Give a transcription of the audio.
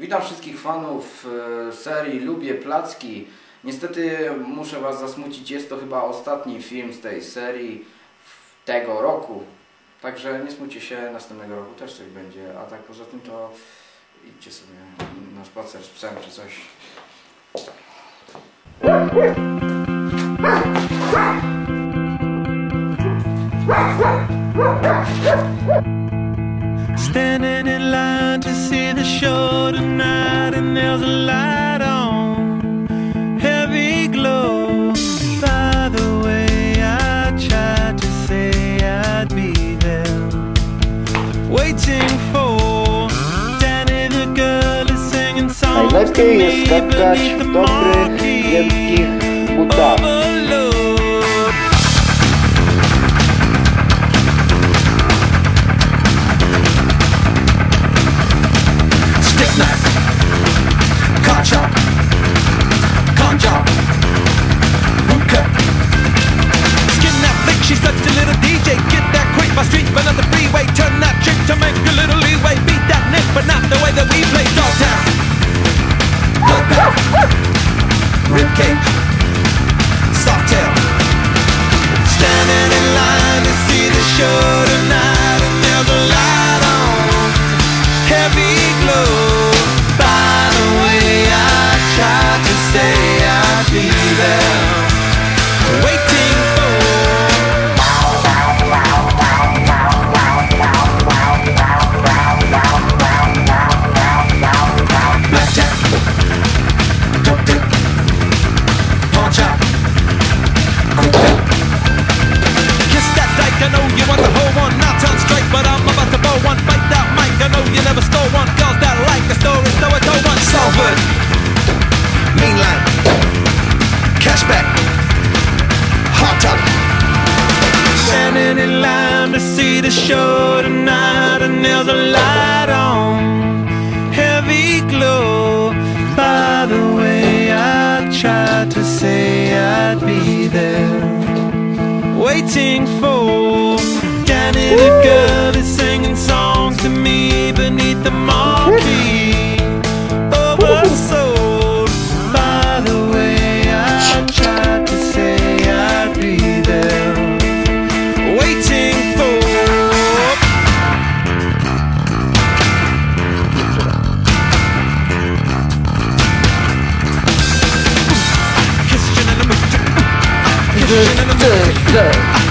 Witam wszystkich fanów e, serii Lubię Placki. Niestety muszę Was zasmucić, jest to chyba ostatni film z tej serii tego roku. Także nie smućcie się, następnego roku też coś będzie. A tak poza tym to idźcie sobie na spacer z psem czy coś. Standing in line to see the show tonight, and there's a light on, heavy glow. By the way, I tried to say I'd be there, waiting for Danny the girl is singing songs Najlepiej me jest skakać beneath the dobrych, marquee. wielkich oh, butach. Oh, cashback, hot top. Standing in line to see the show tonight, and there's a light on, heavy glow. By the way, I tried to say I'd be there, waiting for Danny the girl is singing songs to me beneath the marquee. Oversold. Christian in the